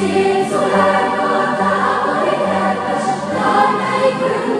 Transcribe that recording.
Jézulákat ápolj terpes, bármelyikünk